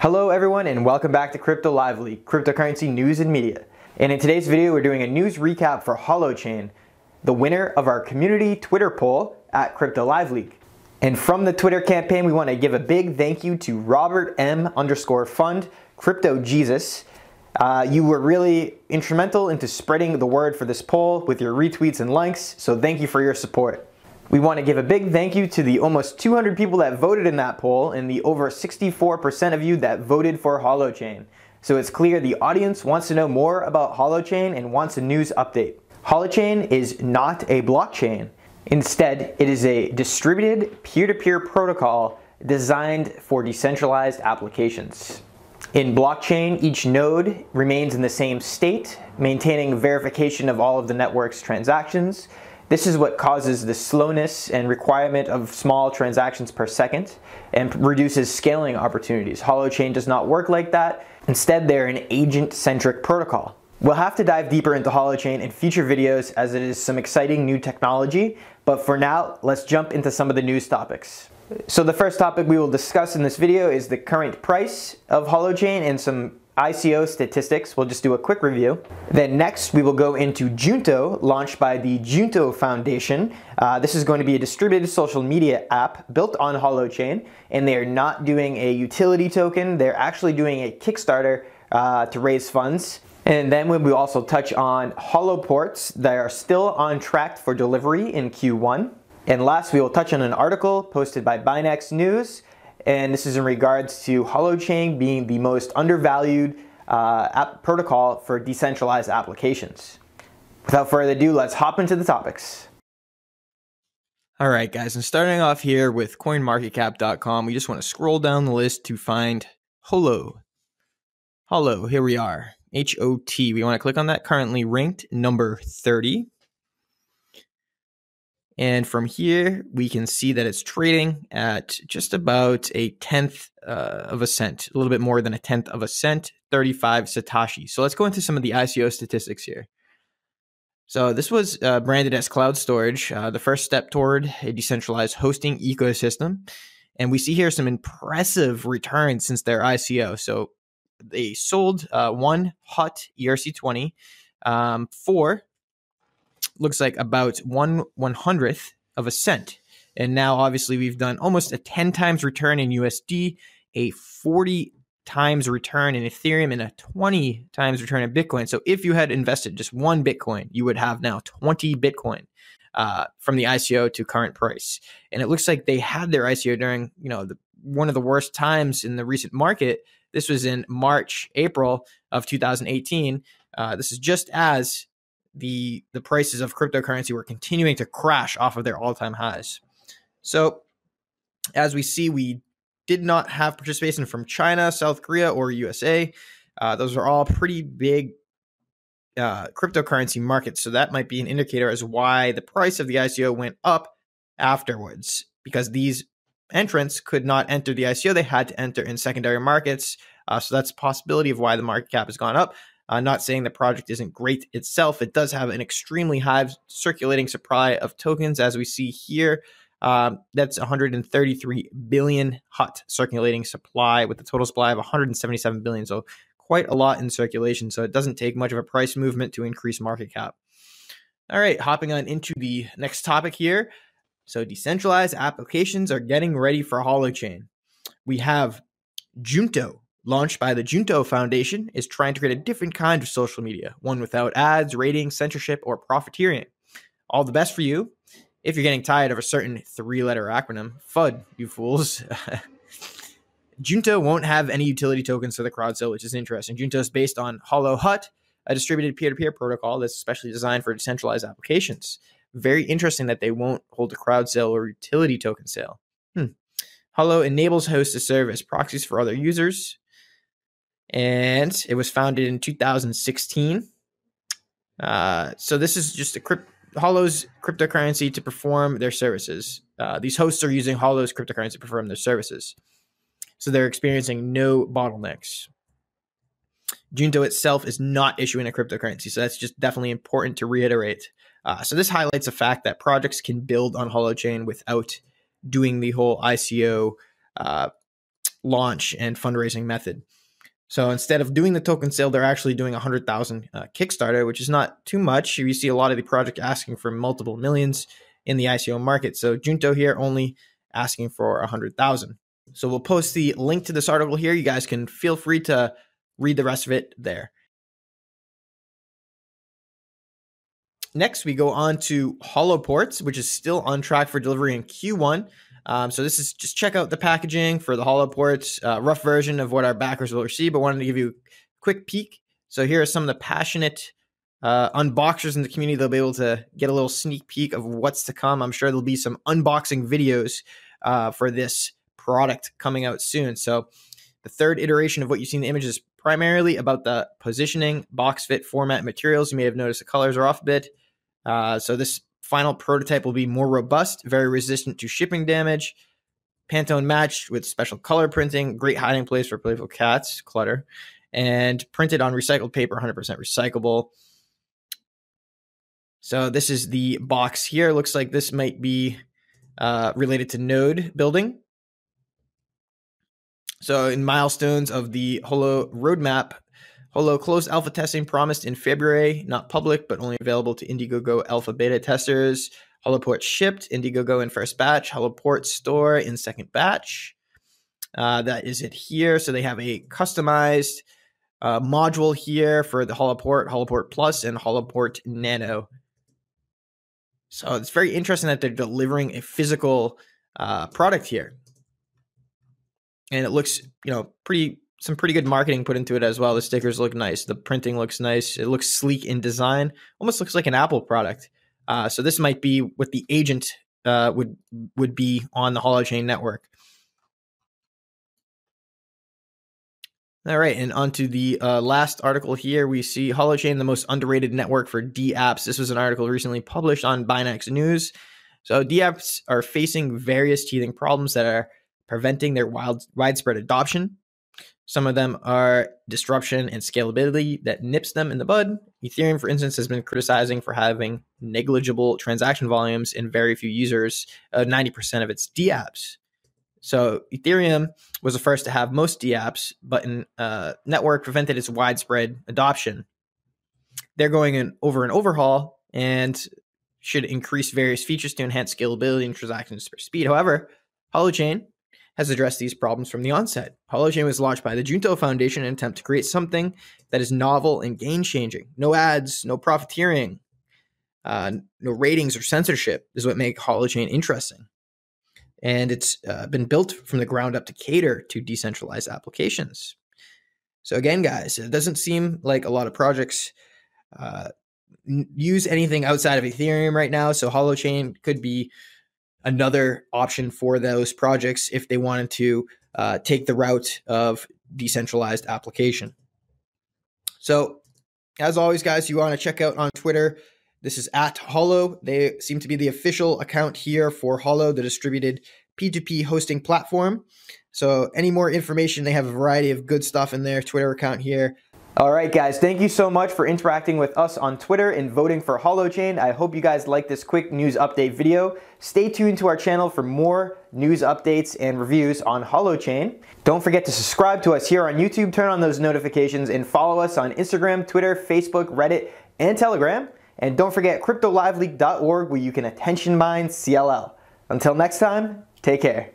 Hello everyone and welcome back to CryptoLiveLeak, cryptocurrency news and media. And in today's video, we're doing a news recap for Holochain, the winner of our community Twitter poll at CryptoLiveLeak. And from the Twitter campaign, we want to give a big thank you to Robert M underscore fund, Crypto Jesus. Uh, you were really instrumental into spreading the word for this poll with your retweets and likes, so thank you for your support. We want to give a big thank you to the almost 200 people that voted in that poll and the over 64% of you that voted for Holochain. So it's clear the audience wants to know more about Holochain and wants a news update. Holochain is not a blockchain. Instead, it is a distributed peer-to-peer protocol designed for decentralized applications. In blockchain, each node remains in the same state, maintaining verification of all of the network's transactions, this is what causes the slowness and requirement of small transactions per second and reduces scaling opportunities. Holochain does not work like that. Instead, they're an agent-centric protocol. We'll have to dive deeper into Holochain in future videos as it is some exciting new technology, but for now, let's jump into some of the news topics. So the first topic we will discuss in this video is the current price of Holochain and some ICO statistics. We'll just do a quick review. Then next, we will go into Junto, launched by the Junto Foundation. Uh, this is going to be a distributed social media app built on Holochain, and they are not doing a utility token. They're actually doing a Kickstarter uh, to raise funds. And then we will also touch on Holoports that are still on track for delivery in Q1. And last, we will touch on an article posted by Binex News and this is in regards to Holochain being the most undervalued uh, protocol for decentralized applications. Without further ado, let's hop into the topics. All right, guys, and starting off here with coinmarketcap.com, we just want to scroll down the list to find Holo. Holo, here we are. H O T. We want to click on that currently ranked number 30. And from here, we can see that it's trading at just about a tenth uh, of a cent, a little bit more than a tenth of a cent, 35 Satoshi. So let's go into some of the ICO statistics here. So this was uh, branded as cloud storage, uh, the first step toward a decentralized hosting ecosystem. And we see here some impressive returns since their ICO. So they sold uh, one hot ERC20 um, for looks like about one one hundredth of a cent. And now, obviously, we've done almost a 10 times return in USD, a 40 times return in Ethereum, and a 20 times return in Bitcoin. So, if you had invested just one Bitcoin, you would have now 20 Bitcoin uh, from the ICO to current price. And it looks like they had their ICO during, you know, the, one of the worst times in the recent market. This was in March, April of 2018. Uh, this is just as the the prices of cryptocurrency were continuing to crash off of their all-time highs. So as we see, we did not have participation from China, South Korea, or USA. Uh, those are all pretty big uh, cryptocurrency markets. So that might be an indicator as why the price of the ICO went up afterwards, because these entrants could not enter the ICO; they had to enter in secondary markets. Uh, so that's a possibility of why the market cap has gone up. Uh, not saying the project isn't great itself. It does have an extremely high circulating supply of tokens, as we see here. Um, that's 133 billion hot circulating supply with a total supply of 177 billion. So quite a lot in circulation. So it doesn't take much of a price movement to increase market cap. All right, hopping on into the next topic here. So decentralized applications are getting ready for Holochain. We have Junto, launched by the Junto Foundation, is trying to create a different kind of social media, one without ads, ratings, censorship, or profiteering. All the best for you. If you're getting tired of a certain three letter acronym, FUD, you fools. Junto won't have any utility tokens for the crowd sale, which is interesting. Junto is based on Hollow Hut, a distributed peer to peer protocol that's specially designed for decentralized applications. Very interesting that they won't hold a crowd sale or utility token sale. Hmm. Holo enables hosts to serve as proxies for other users and it was founded in 2016. Uh, so this is just a crypt- Holo's cryptocurrency to perform their services. Uh, these hosts are using Holo's cryptocurrency to perform their services, so they're experiencing no bottlenecks. Junto itself is not issuing a cryptocurrency, so that's just definitely important to reiterate. Uh, so this highlights the fact that projects can build on Holochain without doing the whole ICO uh, launch and fundraising method. So instead of doing the token sale, they're actually doing a hundred thousand uh, Kickstarter, which is not too much. You see a lot of the project asking for multiple millions in the ICO market. So Junto here only asking for a hundred thousand. So we'll post the link to this article here. You guys can feel free to read the rest of it there. Next, we go on to Holoports, which is still on track for delivery in Q1. Um, so this is just check out the packaging for the Holoports, uh, rough version of what our backers will receive, but wanted to give you a quick peek. So here are some of the passionate uh, unboxers in the community. They'll be able to get a little sneak peek of what's to come. I'm sure there'll be some unboxing videos uh, for this product coming out soon. So the third iteration of what you see in the image is primarily about the positioning, box fit, format, materials. You may have noticed the colors are off a bit. Uh, so this final prototype will be more robust, very resistant to shipping damage, Pantone matched with special color printing, great hiding place for playful cats, clutter, and printed on recycled paper, 100% recyclable. So this is the box here. Looks like this might be uh, related to node building. So, in milestones of the Holo roadmap, Holo closed alpha testing promised in February, not public, but only available to Indiegogo alpha beta testers. Holoport shipped, Indiegogo in first batch, Holoport store in second batch. Uh, that is it here. So they have a customized uh, module here for the Holoport, Holoport Plus, and Holoport Nano. So it's very interesting that they're delivering a physical uh, product here and it looks you know pretty some pretty good marketing put into it as well. The stickers look nice. The printing looks nice. It looks sleek in design. Almost looks like an Apple product. Uh, so this might be what the agent uh, would would be on the Holochain network. All right, and onto the uh, last article here. We see Holochain, the most underrated network for DApps. This was an article recently published on Binex News. So DApps are facing various teething problems that are preventing their wild, widespread adoption. Some of them are disruption and scalability that nips them in the bud. Ethereum, for instance, has been criticizing for having negligible transaction volumes and very few users, uh, 90% of its DApps. So Ethereum was the first to have most DApps, but in uh, network prevented its widespread adoption. They're going in over an overhaul and should increase various features to enhance scalability and transaction speed. However, Holochain has addressed these problems from the onset. Holochain was launched by the Junto Foundation in an attempt to create something that is novel and game changing. No ads, no profiteering, uh, no ratings or censorship is what make Holochain interesting. And it's uh, been built from the ground up to cater to decentralized applications. So, again, guys, it doesn't seem like a lot of projects uh, use anything outside of Ethereum right now. So, Holochain could be another option for those projects if they wanted to uh, take the route of decentralized application. So, as always, guys, you want to check out on Twitter. This is at Holo. They seem to be the official account here for Holo, the distributed P2P hosting platform. So, any more information, they have a variety of good stuff in their Twitter account here. All right, guys, thank you so much for interacting with us on Twitter and voting for Holochain. I hope you guys like this quick news update video. Stay tuned to our channel for more news updates and reviews on Holochain. Don't forget to subscribe to us here on YouTube, turn on those notifications, and follow us on Instagram, Twitter, Facebook, Reddit, and Telegram. And don't forget CryptoLiveLeak.org where you can attention mine CLL. Until next time, take care.